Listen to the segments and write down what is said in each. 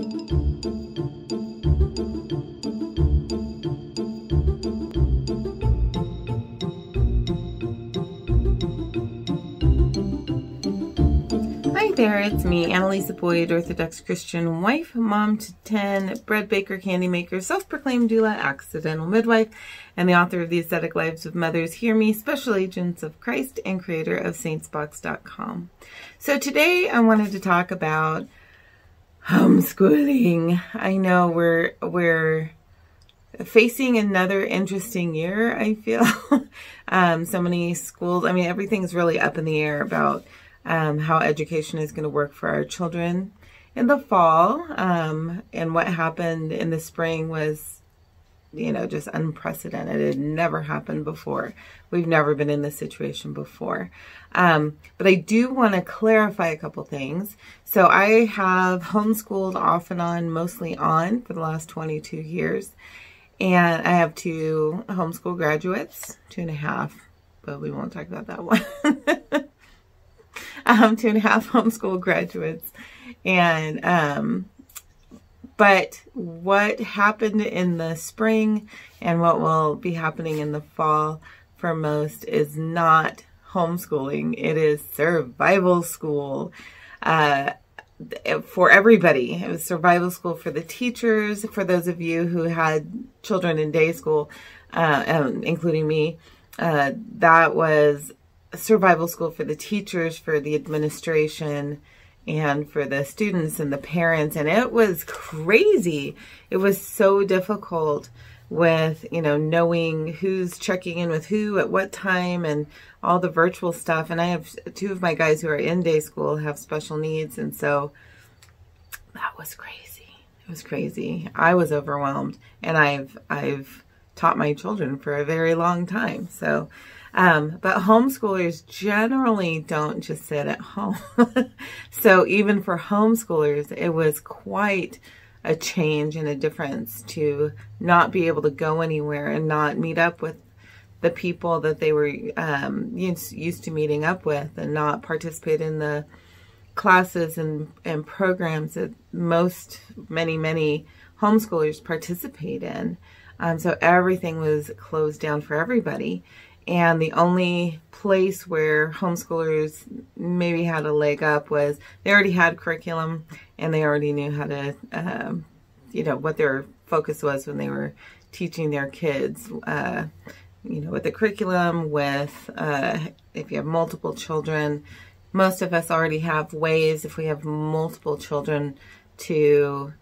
Hi there, it's me, Annalisa Boyd, Orthodox Christian wife, mom to 10, bread baker, candy maker, self-proclaimed doula, accidental midwife, and the author of The Ascetic Lives of Mothers Hear Me, Special Agents of Christ, and creator of saintsbox.com. So today I wanted to talk about homeschooling. I know we're, we're facing another interesting year, I feel. um, so many schools, I mean, everything's really up in the air about um, how education is going to work for our children in the fall. Um, and what happened in the spring was, you know, just unprecedented. It never happened before. We've never been in this situation before. Um, but I do want to clarify a couple things. So I have homeschooled off and on, mostly on, for the last 22 years. And I have two homeschool graduates, two and a half, but we won't talk about that one. um, two and a half homeschool graduates. And, um, but what happened in the spring and what will be happening in the fall for most is not homeschooling. It is survival school. Uh, for everybody. It was survival school for the teachers, for those of you who had children in day school, uh, um, including me. Uh, that was survival school for the teachers, for the administration, and for the students and the parents. And it was crazy. It was so difficult with, you know, knowing who's checking in with who at what time and all the virtual stuff. And I have two of my guys who are in day school have special needs. And so that was crazy. It was crazy. I was overwhelmed and I've, I've taught my children for a very long time. So, um, but homeschoolers generally don't just sit at home. so even for homeschoolers, it was quite a change and a difference to not be able to go anywhere and not meet up with the people that they were um, used, to meeting up with and not participate in the classes and, and programs that most, many, many homeschoolers participate in. Um, so everything was closed down for everybody. And the only place where homeschoolers maybe had a leg up was they already had curriculum and they already knew how to, um, you know, what their focus was when they were teaching their kids, uh, you know, with the curriculum, with uh, if you have multiple children. Most of us already have ways, if we have multiple children, to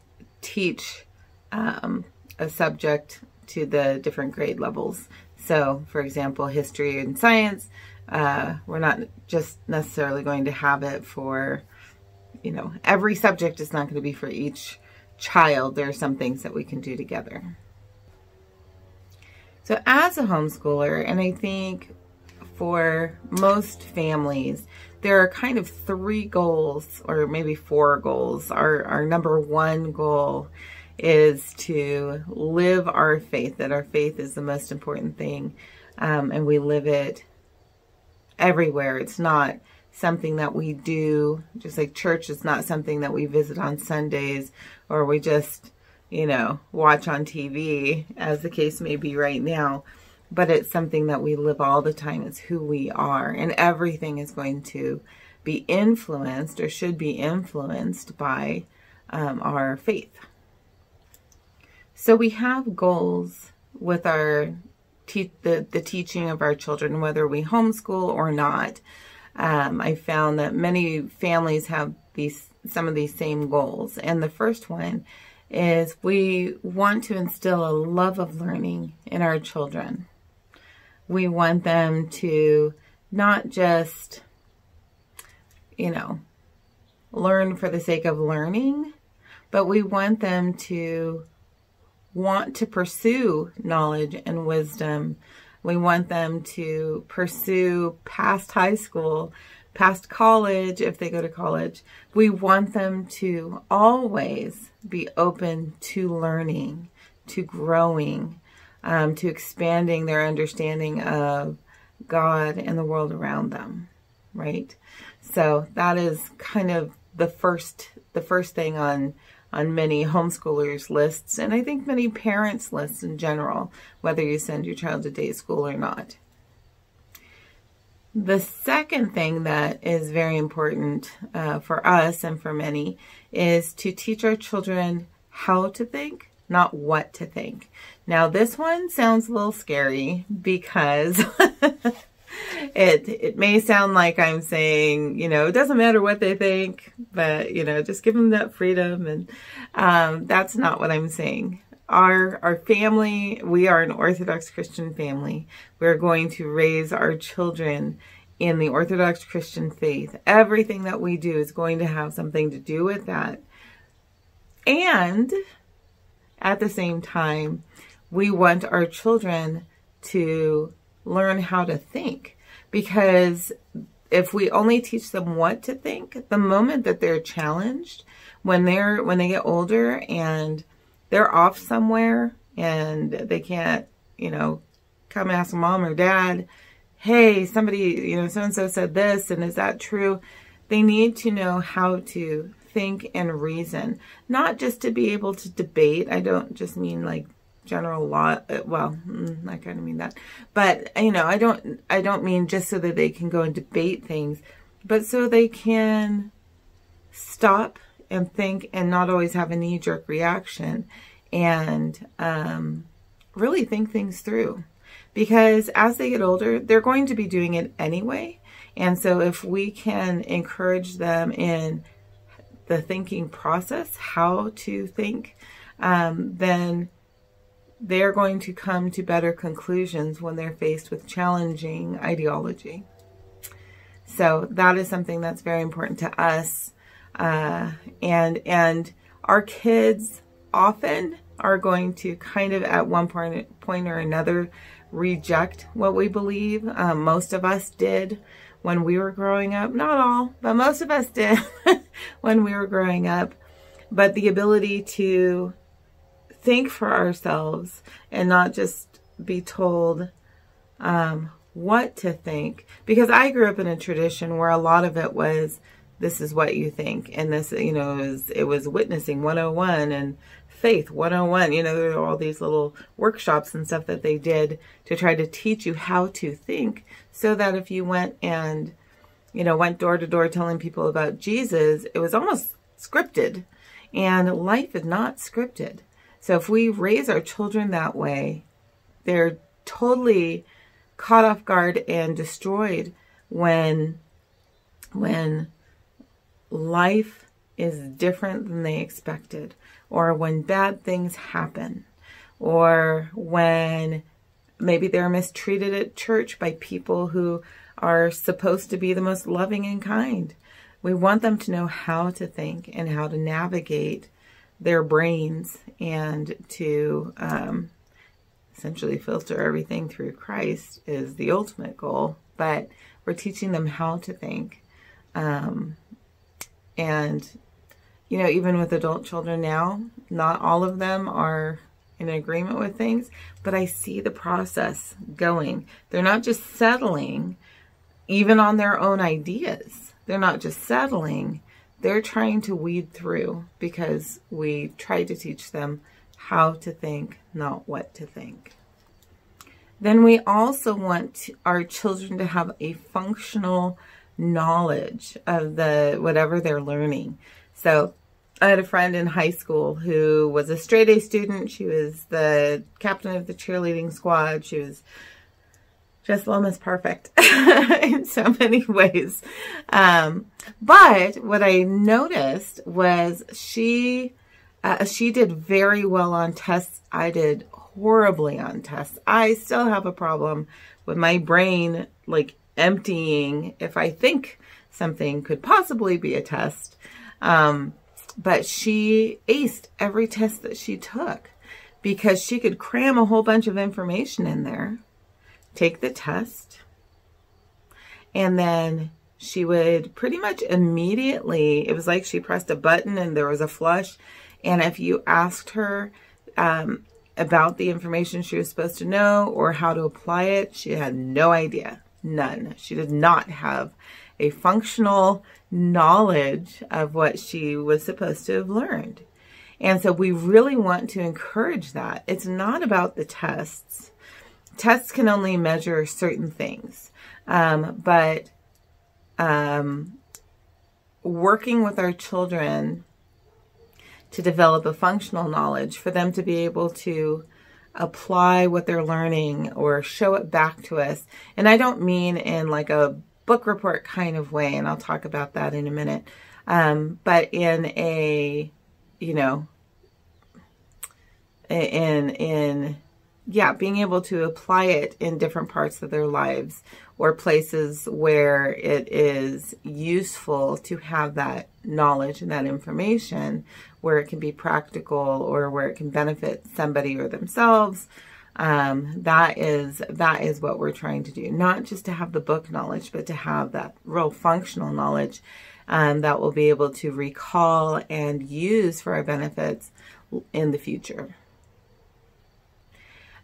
teach um, a subject to the different grade levels. So, for example, history and science, uh, we're not just necessarily going to have it for, you know, every subject is not going to be for each child. There are some things that we can do together. So as a homeschooler, and I think for most families, there are kind of three goals, or maybe four goals. Our, our number one goal is to live our faith, that our faith is the most important thing, um, and we live it everywhere. It's not something that we do, just like church is not something that we visit on Sundays or we just, you know, watch on TV, as the case may be right now. But it's something that we live all the time. It's who we are. And everything is going to be influenced or should be influenced by um, our faith. So we have goals with our te- the, the teaching of our children, whether we homeschool or not. Um, I found that many families have these some of these same goals. And the first one is we want to instill a love of learning in our children. We want them to not just, you know, learn for the sake of learning, but we want them to want to pursue knowledge and wisdom. We want them to pursue past high school, past college, if they go to college. We want them to always be open to learning, to growing, um, to expanding their understanding of God and the world around them, right? So that is kind of the first the first thing on on many homeschoolers lists and I think many parents lists in general, whether you send your child to day school or not. The second thing that is very important uh, for us and for many is to teach our children how to think, not what to think. Now, this one sounds a little scary because it it may sound like I'm saying, you know, it doesn't matter what they think, but you know, just give them that freedom, and um, that's not what I'm saying. Our our family, we are an Orthodox Christian family. We're going to raise our children in the Orthodox Christian faith. Everything that we do is going to have something to do with that. And at the same time, we want our children to learn how to think because if we only teach them what to think, the moment that they're challenged, when they're when they get older and they're off somewhere and they can't, you know, come ask mom or dad, hey, somebody, you know, so and so said this, and is that true? They need to know how to think and reason, not just to be able to debate. I don't just mean like general law uh, well mm, i kind of mean that. But you know i don't i don't mean just so that they can go and debate things but so they can stop and think and not always have a knee-jerk reaction and um, really think things through. Because as they get older they're going to be doing it anyway. And so if we can encourage them in the thinking process how to think um, then they're going to come to better conclusions when they're faced with challenging ideology. So that is something that's very important to us. Uh, and, and our kids often are going to kind of at one point, point or another reject what we believe. Um, most of us did when we were growing up. Not all, but most of us did when we were growing up. But the ability to think for ourselves and not just be told um, what to think. Because I grew up in a tradition where a lot of it was, this is what you think. And this, you know, it was, it was witnessing 101 and faith 101. You know, there are all these little workshops and stuff that they did to try to teach you how to think so that if you went and, you know, went door to door telling people about Jesus, it was almost scripted. And life is not scripted. So if we raise our children that way, they're totally caught off guard and destroyed when when life is different than they expected or when bad things happen or when maybe they're mistreated at church by people who are supposed to be the most loving and kind. We want them to know how to think and how to navigate their brains and to um, essentially filter everything through Christ is the ultimate goal. But we're teaching them how to think. Um, and, you know, even with adult children now, not all of them are in agreement with things, but I see the process going. They're not just settling even on their own ideas. They're not just settling they're trying to weed through because we try to teach them how to think, not what to think. Then we also want our children to have a functional knowledge of the whatever they're learning. So I had a friend in high school who was a straight A student. She was the captain of the cheerleading squad. She was just almost perfect in so many ways. Um, but what I noticed was she uh, she did very well on tests. I did horribly on tests. I still have a problem with my brain like emptying if I think something could possibly be a test. Um, but she aced every test that she took because she could cram a whole bunch of information in there take the test, and then she would pretty much immediately, it was like she pressed a button and there was a flush. And if you asked her um, about the information she was supposed to know or how to apply it, she had no idea. None. She did not have a functional knowledge of what she was supposed to have learned. And so we really want to encourage that. It's not about the tests. Tests can only measure certain things. Um, but um, working with our children to develop a functional knowledge for them to be able to apply what they're learning or show it back to us. And I don't mean in like a book report kind of way, and I'll talk about that in a minute, um, but in a, you know, in, in, yeah, being able to apply it in different parts of their lives or places where it is useful to have that knowledge and that information where it can be practical or where it can benefit somebody or themselves. Um, that is that is what we're trying to do. Not just to have the book knowledge, but to have that real functional knowledge um, that we'll be able to recall and use for our benefits in the future.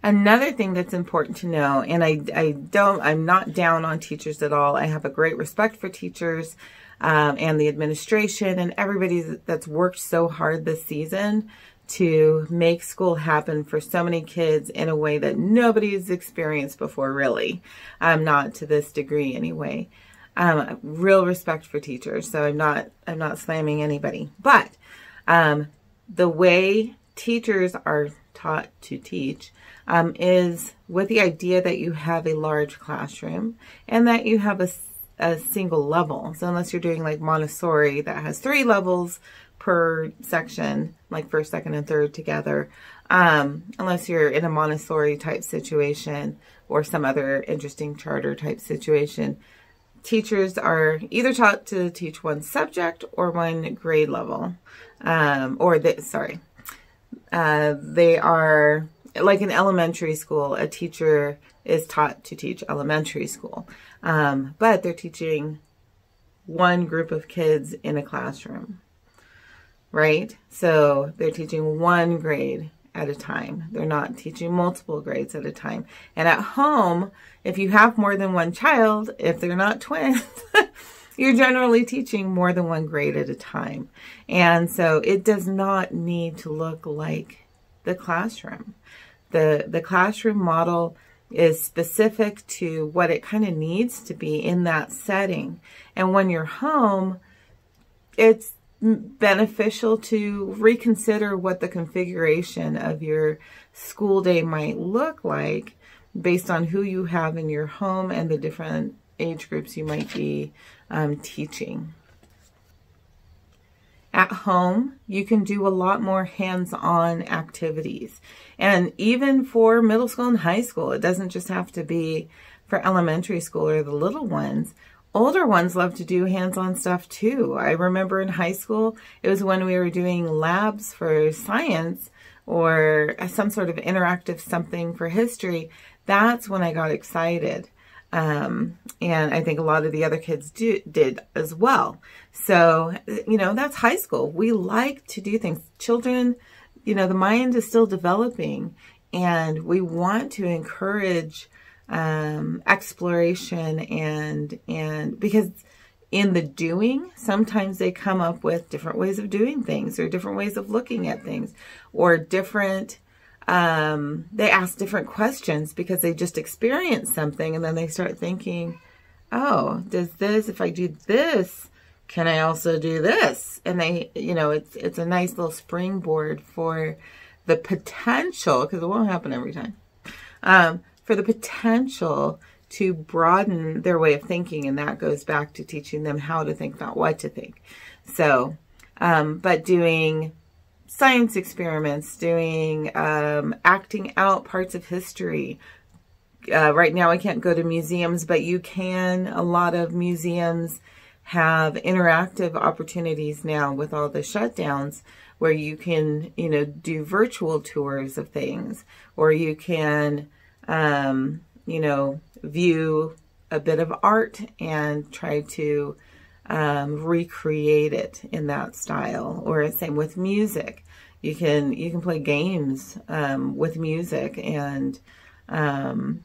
Another thing that's important to know, and I, I don't, I'm not down on teachers at all. I have a great respect for teachers um, and the administration and everybody that's worked so hard this season to make school happen for so many kids in a way that nobody's experienced before, really. Um, not to this degree anyway. Um, real respect for teachers, so I'm not I'm not slamming anybody. But um, the way teachers are taught to teach um, is with the idea that you have a large classroom and that you have a a single level. So unless you're doing like Montessori that has three levels per section, like first, second, and third together, um, unless you're in a Montessori type situation or some other interesting charter type situation, teachers are either taught to teach one subject or one grade level, um, or they, sorry, uh, they are like in elementary school, a teacher is taught to teach elementary school. Um, but they're teaching one group of kids in a classroom, right? So they're teaching one grade at a time. They're not teaching multiple grades at a time. And at home, if you have more than one child, if they're not twins, you're generally teaching more than one grade at a time. And so it does not need to look like the classroom. The, the classroom model is specific to what it kind of needs to be in that setting. And when you're home, it's beneficial to reconsider what the configuration of your school day might look like based on who you have in your home and the different age groups you might be um, teaching. At home, you can do a lot more hands-on activities. And even for middle school and high school, it doesn't just have to be for elementary school or the little ones. Older ones love to do hands-on stuff too. I remember in high school, it was when we were doing labs for science or some sort of interactive something for history. That's when I got excited. Um, and I think a lot of the other kids do, did as well. So, you know, that's high school. We like to do things. Children, you know, the mind is still developing and we want to encourage um, exploration and, and because in the doing, sometimes they come up with different ways of doing things or different ways of looking at things or different um, they ask different questions because they just experience something and then they start thinking, oh, does this, if I do this, can I also do this? And they, you know, it's, it's a nice little springboard for the potential, because it won't happen every time, um, for the potential to broaden their way of thinking. And that goes back to teaching them how to think, not what to think. So, um, but doing science experiments, doing um, acting out parts of history. Uh, right now, I can't go to museums, but you can. A lot of museums have interactive opportunities now with all the shutdowns where you can, you know, do virtual tours of things, or you can, um, you know, view a bit of art and try to um, recreate it in that style. Or same with music. You can you can play games um, with music and um,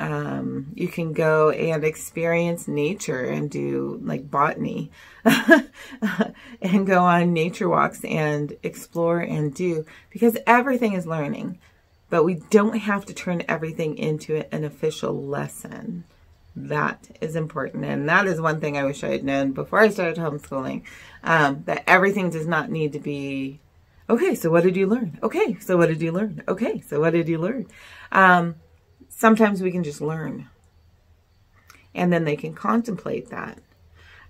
um, you can go and experience nature and do like botany and go on nature walks and explore and do because everything is learning but we don't have to turn everything into an official lesson that is important and that is one thing i wish i had known before i started homeschooling um, that everything does not need to be okay so what did you learn okay so what did you learn okay so what did you learn um, sometimes we can just learn. And then they can contemplate that.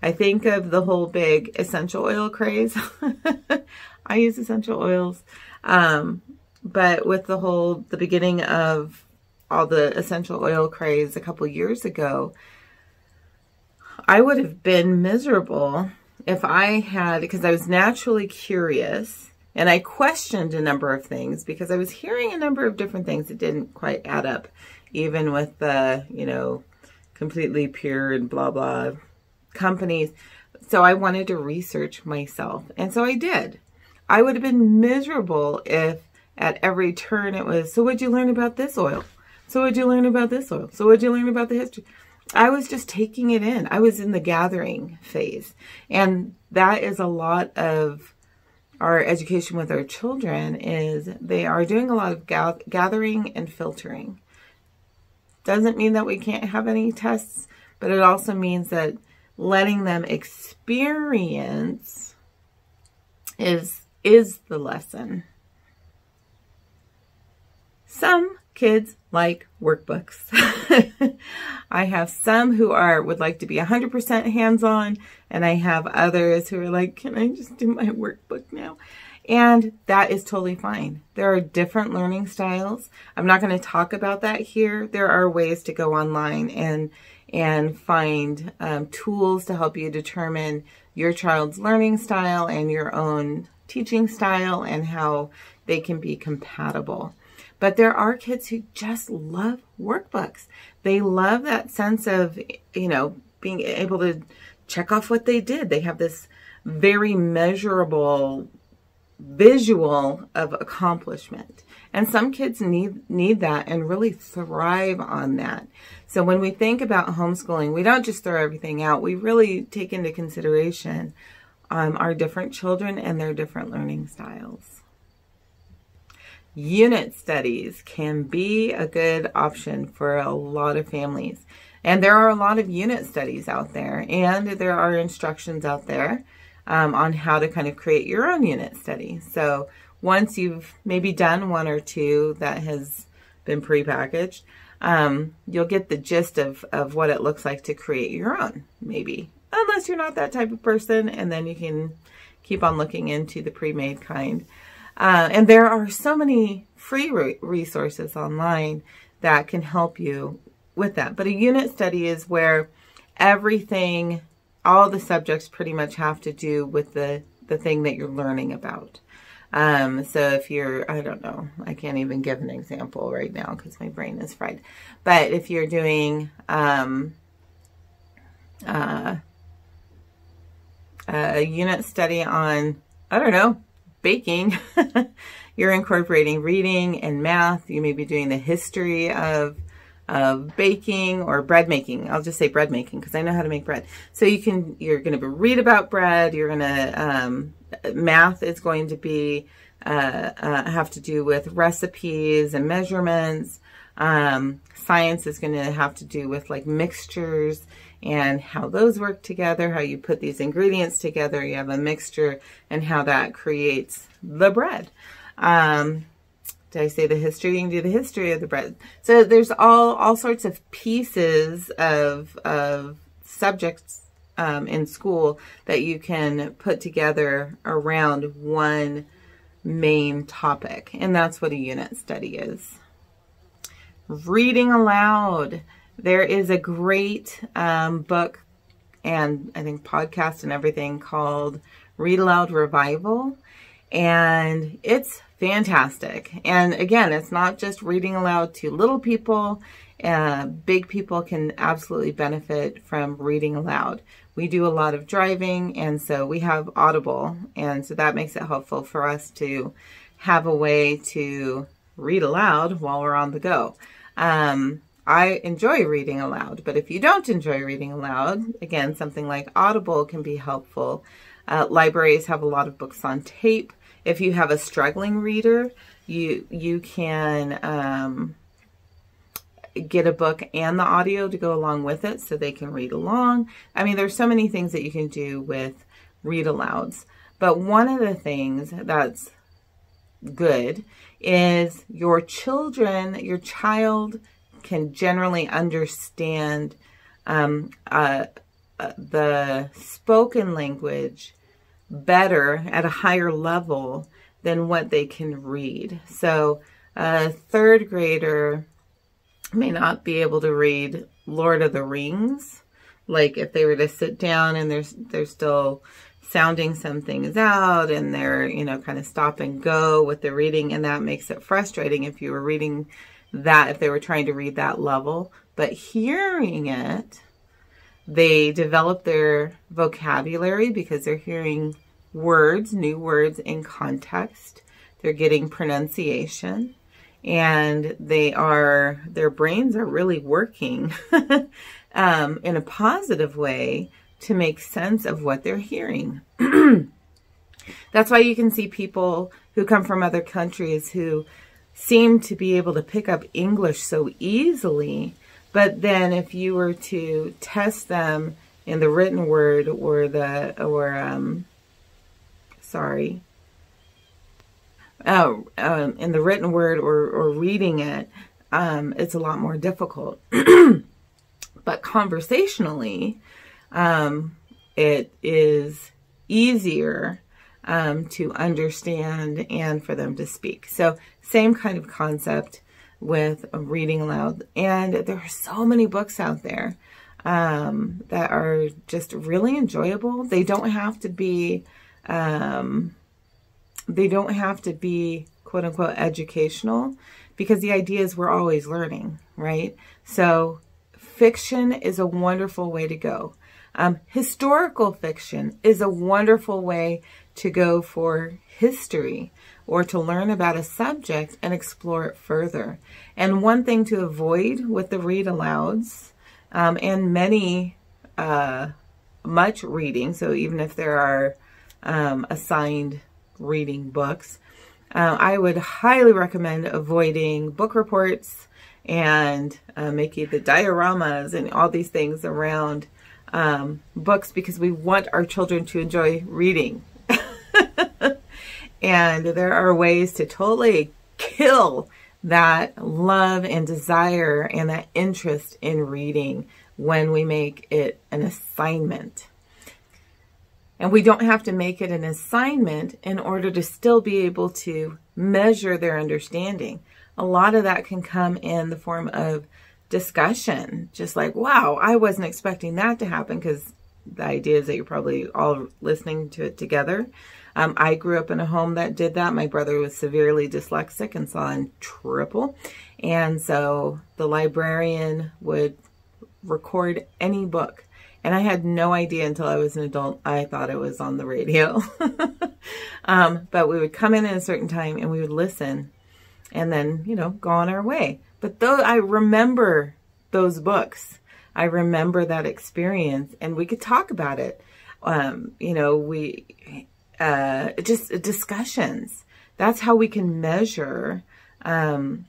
I think of the whole big essential oil craze. I use essential oils. Um, but with the whole, the beginning of all the essential oil craze a couple years ago, I would have been miserable if I had, because I was naturally curious and I questioned a number of things because I was hearing a number of different things that didn't quite add up even with the, you know, completely pure and blah, blah companies. So I wanted to research myself. And so I did. I would have been miserable if at every turn it was, so what'd you learn about this oil? So what'd you learn about this oil? So what'd you learn about the history? I was just taking it in. I was in the gathering phase. And that is a lot of our education with our children is they are doing a lot of gathering and filtering. Doesn't mean that we can't have any tests, but it also means that letting them experience is is the lesson. Some kids like workbooks. I have some who are would like to be 100% hands-on and I have others who are like, "Can I just do my workbook now?" And that is totally fine. There are different learning styles. I'm not going to talk about that here. There are ways to go online and and find um, tools to help you determine your child's learning style and your own teaching style and how they can be compatible. But there are kids who just love workbooks. They love that sense of, you know, being able to check off what they did. They have this very measurable visual of accomplishment. And some kids need need that and really thrive on that. So when we think about homeschooling, we don't just throw everything out. We really take into consideration um, our different children and their different learning styles. Unit studies can be a good option for a lot of families. And there are a lot of unit studies out there, and there are instructions out there um, on how to kind of create your own unit study. So once you've maybe done one or two that has been prepackaged, um, you'll get the gist of, of what it looks like to create your own, maybe. Unless you're not that type of person, and then you can keep on looking into the pre-made kind. Uh, and there are so many free re resources online that can help you with that. But a unit study is where everything all the subjects pretty much have to do with the, the thing that you're learning about. Um, so if you're, I don't know, I can't even give an example right now because my brain is fried. But if you're doing um, uh, a unit study on, I don't know, baking, you're incorporating reading and math. You may be doing the history of of baking or bread making. I'll just say bread making because I know how to make bread. So you can, you're going to read about bread. You're going to, um, math is going to be, uh, uh, have to do with recipes and measurements. Um, science is going to have to do with like mixtures and how those work together, how you put these ingredients together. You have a mixture and how that creates the bread. Um, did I say the history? You can do the history of the bread. So there's all all sorts of pieces of of subjects um, in school that you can put together around one main topic, and that's what a unit study is. Reading aloud. There is a great um, book and I think podcast and everything called Read Aloud Revival, and it's fantastic. And again, it's not just reading aloud to little people. Uh, big people can absolutely benefit from reading aloud. We do a lot of driving, and so we have Audible, and so that makes it helpful for us to have a way to read aloud while we're on the go. Um, I enjoy reading aloud, but if you don't enjoy reading aloud, again, something like Audible can be helpful. Uh, libraries have a lot of books on tape. If you have a struggling reader, you you can um, get a book and the audio to go along with it so they can read along. I mean, there's so many things that you can do with read alouds. But one of the things that's good is your children, your child can generally understand um, uh, uh, the spoken language better at a higher level than what they can read. So a third grader may not be able to read Lord of the Rings. Like if they were to sit down and there's they're still sounding some things out and they're, you know, kind of stop and go with the reading and that makes it frustrating if you were reading that if they were trying to read that level. But hearing it, they develop their vocabulary because they're hearing words, new words in context. They're getting pronunciation and they are, their brains are really working um, in a positive way to make sense of what they're hearing. That's why you can see people who come from other countries who seem to be able to pick up English so easily. But then if you were to test them in the written word or the, or, um, sorry, oh, um, in the written word or, or reading it, um, it's a lot more difficult. but conversationally, um, it is easier um, to understand and for them to speak. So same kind of concept with reading aloud. And there are so many books out there um, that are just really enjoyable. They don't have to be, um, they don't have to be quote unquote educational because the idea is we're always learning, right? So fiction is a wonderful way to go. Um, historical fiction is a wonderful way to go for history or to learn about a subject and explore it further. And one thing to avoid with the read alouds um, and many, uh, much reading, so even if there are um, assigned reading books, uh, I would highly recommend avoiding book reports and uh, making the dioramas and all these things around um, books because we want our children to enjoy reading. and there are ways to totally kill that love and desire and that interest in reading when we make it an assignment. And we don't have to make it an assignment in order to still be able to measure their understanding. A lot of that can come in the form of discussion. Just like, wow, I wasn't expecting that to happen because the idea is that you're probably all listening to it together. Um, I grew up in a home that did that. My brother was severely dyslexic and saw in triple. And so the librarian would record any book. And I had no idea until I was an adult. I thought it was on the radio. um, but we would come in at a certain time and we would listen and then, you know, go on our way. But though I remember those books, I remember that experience and we could talk about it. Um, you know, we, uh, just discussions. That's how we can measure, um,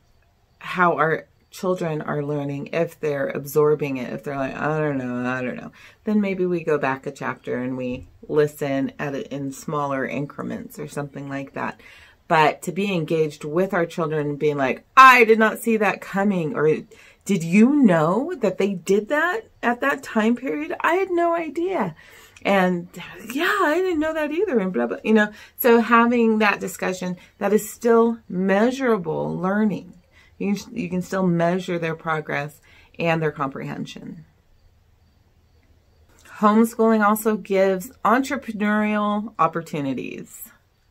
how our children are learning if they're absorbing it if they're like i don't know i don't know then maybe we go back a chapter and we listen at it in smaller increments or something like that but to be engaged with our children and being like, I did not see that coming, or did you know that they did that at that time period? I had no idea. And yeah, I didn't know that either. And blah, blah, you know, so having that discussion that is still measurable learning. You you can still measure their progress and their comprehension. Homeschooling also gives entrepreneurial opportunities.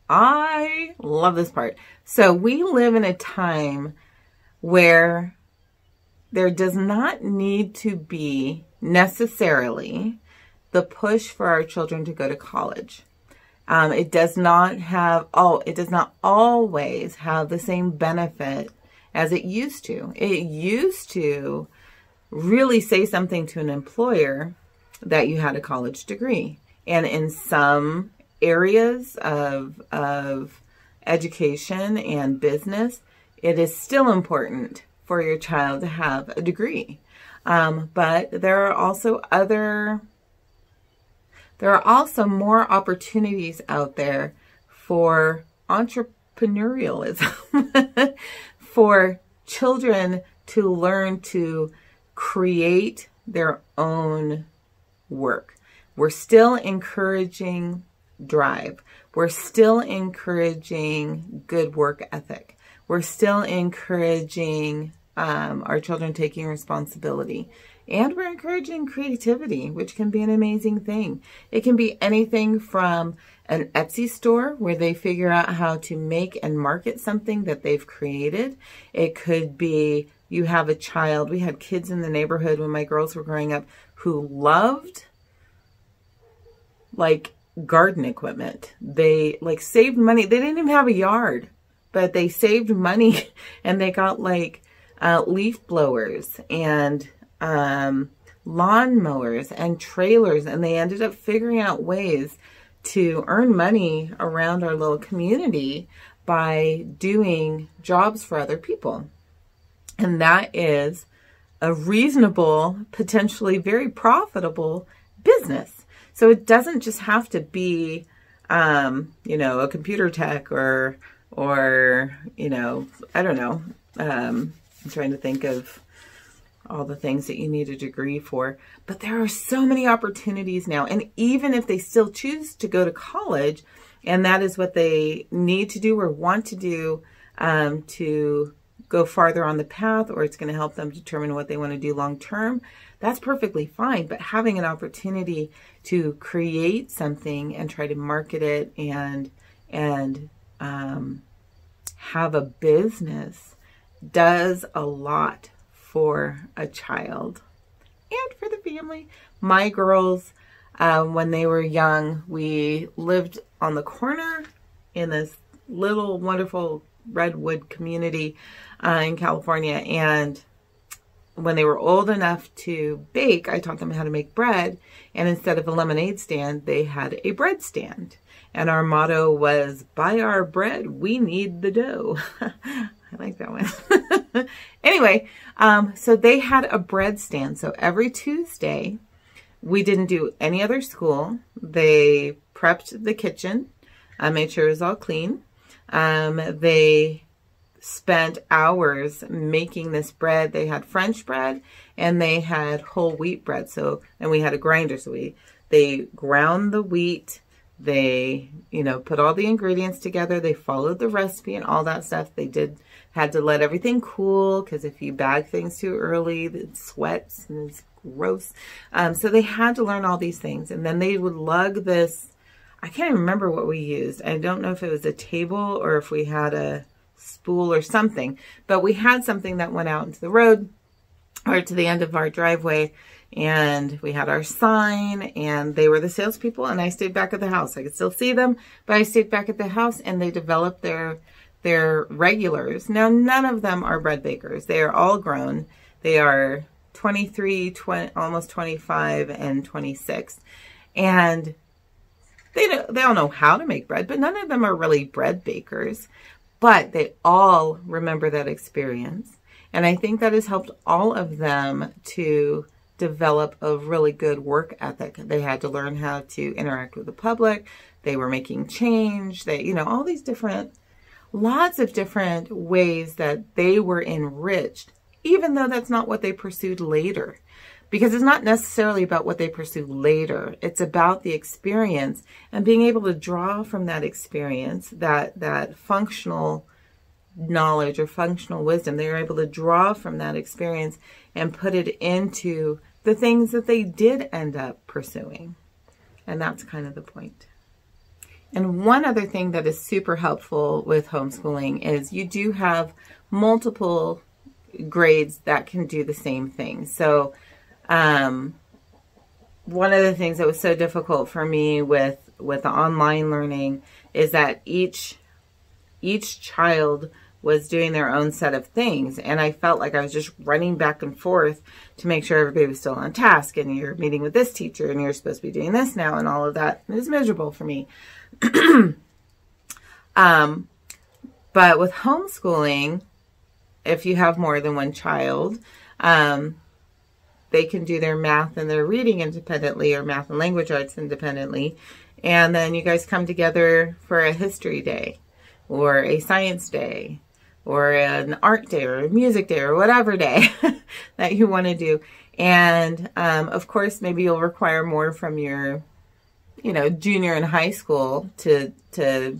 I love this part. So we live in a time where there does not need to be necessarily the push for our children to go to college. Um, it does not have, oh, it does not always have the same benefit as it used to. It used to really say something to an employer that you had a college degree. And in some areas of, of education and business, it is still important for your child to have a degree. Um, but there are also other, there are also more opportunities out there for entrepreneurialism, for children to learn to create their own work. We're still encouraging drive. We're still encouraging good work ethic. We're still encouraging um, our children taking responsibility. And we're encouraging creativity, which can be an amazing thing. It can be anything from an Etsy store where they figure out how to make and market something that they've created. It could be you have a child. We had kids in the neighborhood when my girls were growing up who loved like garden equipment. They like saved money. They didn't even have a yard, but they saved money and they got like uh, leaf blowers and um, lawn mowers and trailers, and they ended up figuring out ways to earn money around our little community by doing jobs for other people. And that is a reasonable, potentially very profitable business. So it doesn't just have to be, um, you know, a computer tech or, or, you know, I don't know, um, I'm trying to think of all the things that you need a degree for. But there are so many opportunities now. And even if they still choose to go to college, and that is what they need to do or want to do um, to go farther on the path, or it's going to help them determine what they want to do long term, that's perfectly fine. But having an opportunity to create something and try to market it and and um, have a business does a lot for a child and for the family. My girls, um, when they were young, we lived on the corner in this little wonderful redwood community uh, in California. And when they were old enough to bake, I taught them how to make bread. And instead of a lemonade stand, they had a bread stand. And our motto was, buy our bread, we need the dough. I like that one. anyway, um, so they had a bread stand. So every Tuesday, we didn't do any other school. They prepped the kitchen. I made sure it was all clean. Um, they spent hours making this bread. They had French bread and they had whole wheat bread. So, and we had a grinder. So we, they ground the wheat they, you know, put all the ingredients together. They followed the recipe and all that stuff. They did, had to let everything cool because if you bag things too early, it sweats and it's gross. Um, so they had to learn all these things. And then they would lug this, I can't even remember what we used. I don't know if it was a table or if we had a spool or something, but we had something that went out into the road or to the end of our driveway and we had our sign and they were the salespeople and I stayed back at the house. I could still see them, but I stayed back at the house and they developed their their regulars. Now none of them are bread bakers. They are all grown. They are 23, 20, almost 25 and 26. And they they all know how to make bread, but none of them are really bread bakers. But they all remember that experience. And I think that has helped all of them to develop a really good work ethic. They had to learn how to interact with the public. They were making change. They, you know, all these different, lots of different ways that they were enriched, even though that's not what they pursued later. Because it's not necessarily about what they pursue later. It's about the experience and being able to draw from that experience, that, that functional knowledge or functional wisdom. They were able to draw from that experience and put it into the things that they did end up pursuing. And that's kind of the point. And one other thing that is super helpful with homeschooling is you do have multiple grades that can do the same thing. So, um, one of the things that was so difficult for me with with online learning is that each each child was doing their own set of things. And I felt like I was just running back and forth to make sure everybody was still on task. And you're meeting with this teacher and you're supposed to be doing this now and all of that. Was miserable for me. um, but with homeschooling, if you have more than one child, um, they can do their math and their reading independently or math and language arts independently. And then you guys come together for a history day or a science day or an art day or a music day or whatever day that you want to do. And um, of course, maybe you'll require more from your, you know, junior in high school to to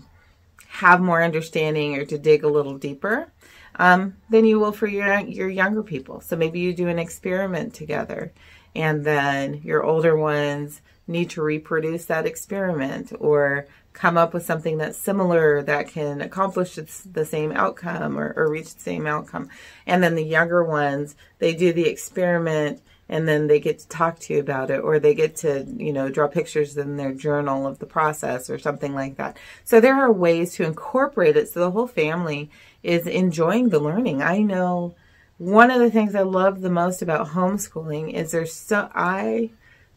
have more understanding or to dig a little deeper um, than you will for your your younger people. So maybe you do an experiment together, and then your older ones need to reproduce that experiment or come up with something that's similar that can accomplish the same outcome or, or reach the same outcome. And then the younger ones, they do the experiment and then they get to talk to you about it or they get to you know draw pictures in their journal of the process or something like that so there are ways to incorporate it so the whole family is enjoying the learning i know one of the things i love the most about homeschooling is there's so i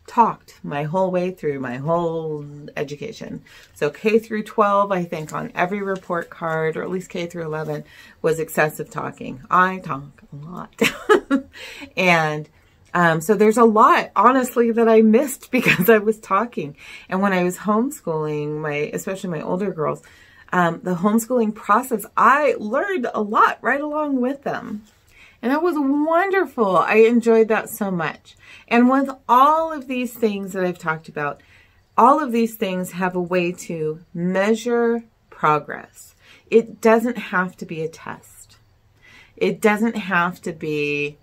talked my whole way through my whole education. So K through 12, I think on every report card, or at least K through 11, was excessive talking. I talk a lot. and um, so there's a lot, honestly, that I missed because I was talking. And when I was homeschooling, my especially my older girls, um, the homeschooling process, I learned a lot right along with them. And that was wonderful. I enjoyed that so much. And with all of these things that I've talked about, all of these things have a way to measure progress. It doesn't have to be a test. It doesn't have to be,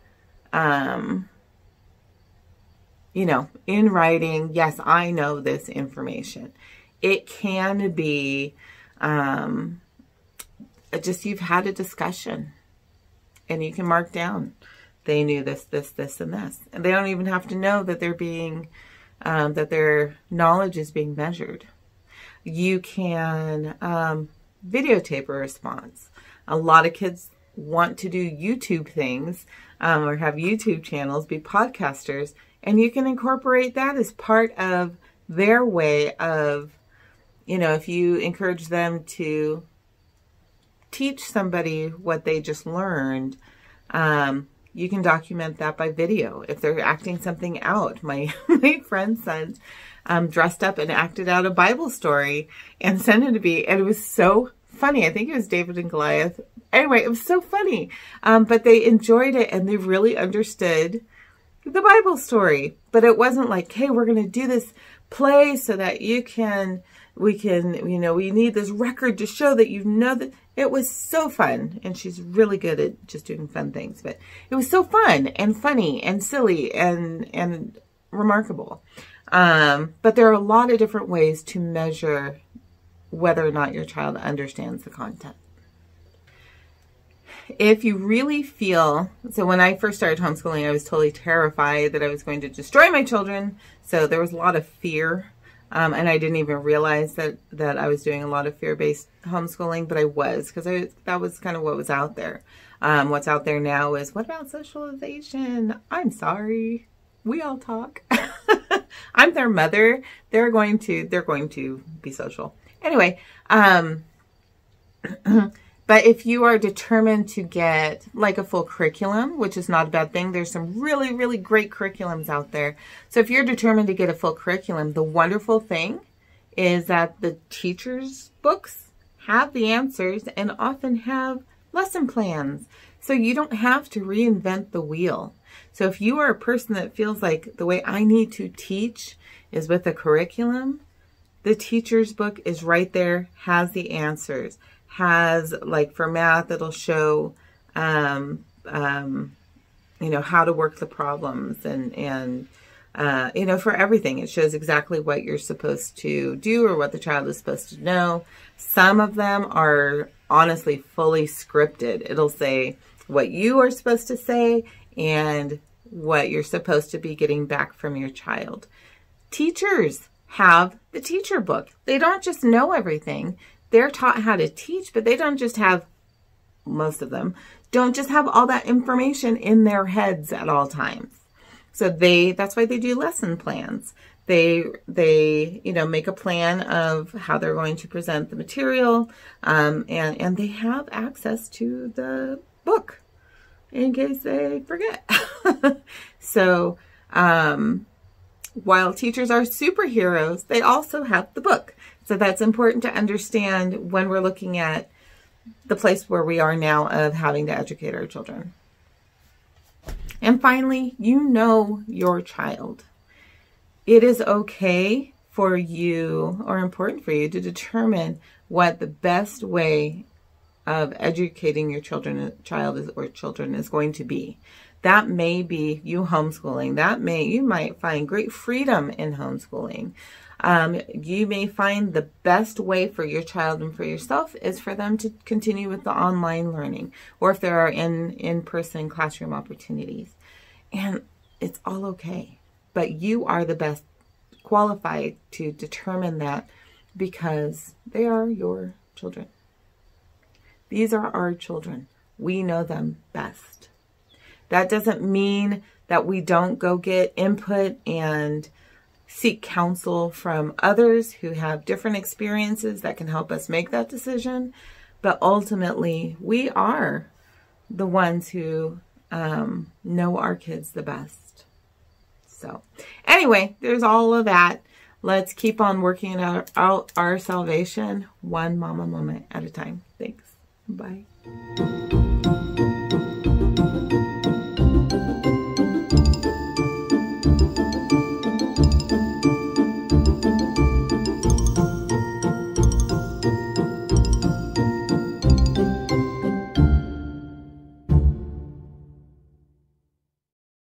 um, you know, in writing, yes, I know this information. It can be um, just you've had a discussion and you can mark down they knew this, this, this, and this. And they don't even have to know that they're being, um, that their knowledge is being measured. You can um, videotape a response. A lot of kids want to do YouTube things um, or have YouTube channels, be podcasters, and you can incorporate that as part of their way of, you know, if you encourage them to teach somebody what they just learned, um, you can document that by video if they're acting something out. My my friend's son um, dressed up and acted out a Bible story and sent it to me, and it was so funny. I think it was David and Goliath. Anyway, it was so funny. Um, but they enjoyed it and they really understood the Bible story, but it wasn't like, hey, we're going to do this play so that you can, we can, you know, we need this record to show that you know that it was so fun. And she's really good at just doing fun things, but it was so fun and funny and silly and, and remarkable. Um, but there are a lot of different ways to measure whether or not your child understands the content if you really feel so when I first started homeschooling, I was totally terrified that I was going to destroy my children. So there was a lot of fear. Um, and I didn't even realize that, that I was doing a lot of fear-based homeschooling, but I was because I that was kind of what was out there. Um, what's out there now is what about socialization? I'm sorry, we all talk. I'm their mother. They're going to they're going to be social anyway. Um, But if you are determined to get like a full curriculum, which is not a bad thing, there's some really, really great curriculums out there. So if you're determined to get a full curriculum, the wonderful thing is that the teachers' books have the answers and often have lesson plans. So you don't have to reinvent the wheel. So if you are a person that feels like the way I need to teach is with a curriculum, the teacher's book is right there, has the answers has like for math, it'll show, um, um, you know, how to work the problems and, and, uh, you know, for everything. It shows exactly what you're supposed to do or what the child is supposed to know. Some of them are honestly fully scripted. It'll say what you are supposed to say and what you're supposed to be getting back from your child. Teachers have the teacher book. They don't just know everything they're taught how to teach, but they don't just have most of them, don't just have all that information in their heads at all times. So they, that's why they do lesson plans. They, they, you know, make a plan of how they're going to present the material, um, and, and they have access to the book in case they forget. so, um, while teachers are superheroes, they also have the book. So that's important to understand when we're looking at the place where we are now of having to educate our children. And finally, you know your child. It is okay for you or important for you to determine what the best way of educating your children child is, or children is going to be. That may be you homeschooling. That may you might find great freedom in homeschooling. Um, you may find the best way for your child and for yourself is for them to continue with the online learning or if there are in in-person classroom opportunities. And it's all okay. But you are the best qualified to determine that because they are your children. These are our children. We know them best. That doesn't mean that we don't go get input and seek counsel from others who have different experiences that can help us make that decision. But ultimately, we are the ones who um, know our kids the best. So, anyway, there's all of that. Let's keep on working out our, our salvation one mama moment at a time. Thanks. Bye.